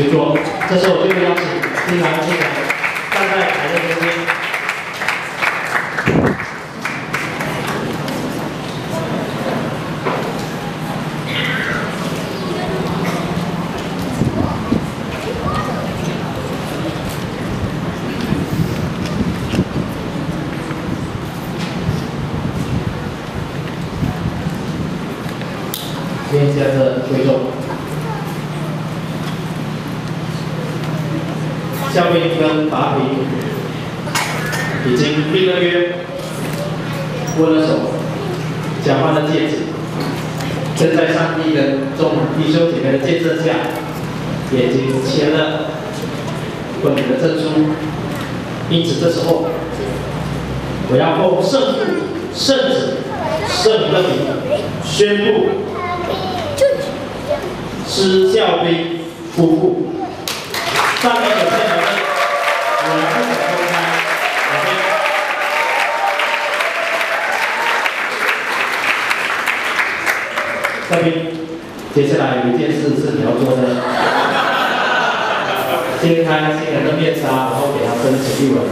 学桌。这是我最后邀请新郎新娘站在台的中间。面前的贵重，下面跟达平已经订了约，握了手，交换了戒指，正在上帝跟众弟兄姐妹的见证下，也已经签了婚礼的证书。因此这时候，我要奉圣父、圣子、圣灵的名宣布。施教兵夫妇，上面有嘉宾，接下来有一件事是你要做的，揭开新人的面纱，然后给他申请一吻。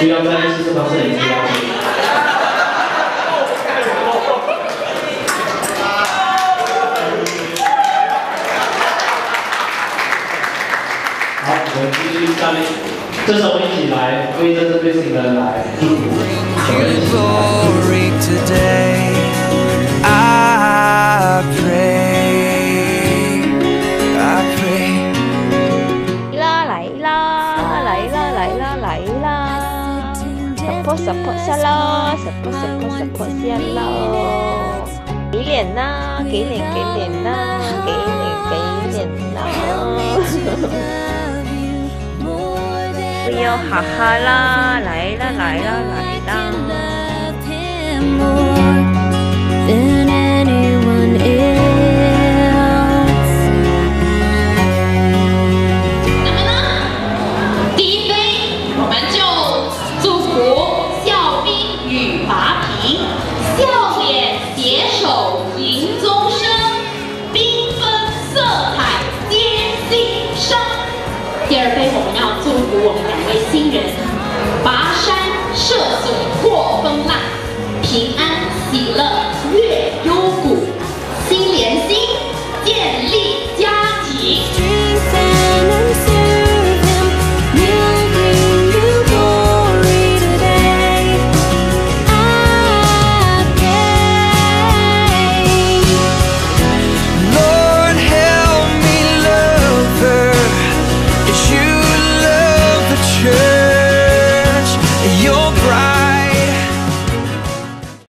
需要在这时候我们一起来为这这对新人来祝福，我们一起来。support 下喽，support support support 下喽，给脸呐，给脸给脸呐，给脸给脸呐，不要哈哈啦，来啦来啦来啦。